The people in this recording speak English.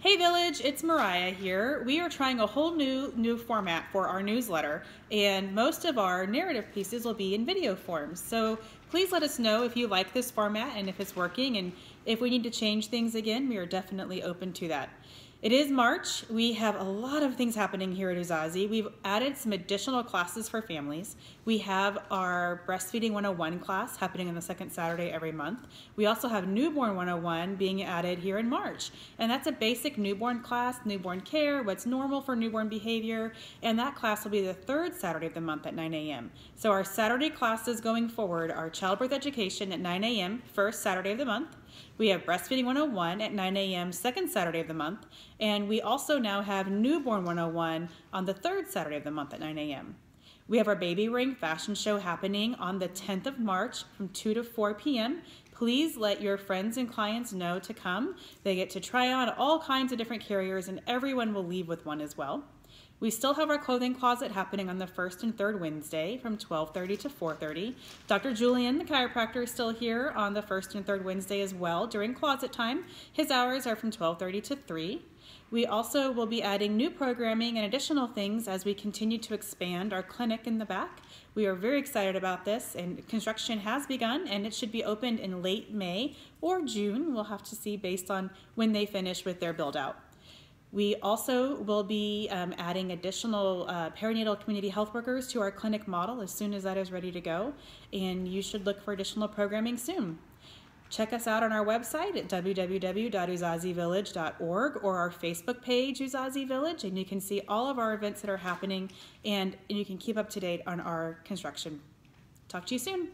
Hey Village, it's Mariah here. We are trying a whole new new format for our newsletter and most of our narrative pieces will be in video forms. So please let us know if you like this format and if it's working and if we need to change things again, we are definitely open to that. It is March. We have a lot of things happening here at Uzazi. We've added some additional classes for families. We have our Breastfeeding 101 class happening on the second Saturday every month. We also have Newborn 101 being added here in March. And that's a basic newborn class, newborn care, what's normal for newborn behavior. And that class will be the third Saturday of the month at 9 a.m. So our Saturday classes going forward are childbirth education at 9 a.m., first Saturday of the month. We have Breastfeeding 101 at 9 a.m. second Saturday of the month, and we also now have Newborn 101 on the third Saturday of the month at 9 a.m. We have our Babywearing fashion show happening on the 10th of March from 2 to 4 p.m. Please let your friends and clients know to come. They get to try on all kinds of different carriers and everyone will leave with one as well. We still have our clothing closet happening on the first and third Wednesday from 12.30 to 4.30. Dr. Julian, the chiropractor, is still here on the first and third Wednesday as well during closet time. His hours are from 12.30 to 3. We also will be adding new programming and additional things as we continue to expand our clinic in the back. We are very excited about this and construction has begun and it should be opened in late May or June. We'll have to see based on when they finish with their build out. We also will be um, adding additional uh, perinatal community health workers to our clinic model as soon as that is ready to go, and you should look for additional programming soon. Check us out on our website at www.uzazivillage.org or our Facebook page, Uzazi Village, and you can see all of our events that are happening and you can keep up to date on our construction. Talk to you soon.